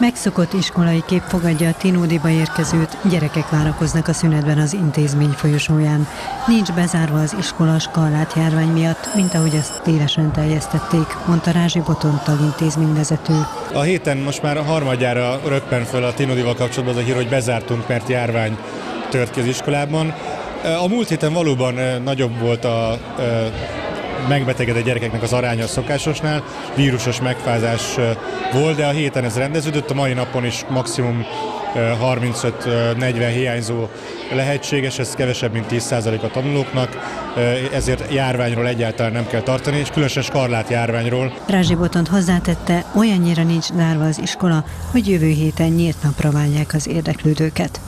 Megszokott iskolai kép fogadja a Tinódiba érkezőt, gyerekek várakoznak a szünetben az intézmény folyosóján. Nincs bezárva az iskola skarlát járvány miatt, mint ahogy azt télesen teljesztették, mondta Rázsi Botontal intézményvezető. A héten most már a harmadjára röppen föl a Tinódival kapcsolatban az a hír, hogy bezártunk, mert járvány tört ki az iskolában. A múlt héten valóban nagyobb volt a megbetegedett gyerekeknek az aránya a szokásosnál, vírusos megfázás volt, de a héten ez rendeződött, a mai napon is maximum 35-40 hiányzó lehetséges, ez kevesebb, mint 10% a tanulóknak, ezért járványról egyáltalán nem kell tartani, és különösen skarlát járványról. Rázsi Botont hozzátette, olyannyira nincs zárva az iskola, hogy jövő héten nyílt napra várják az érdeklődőket.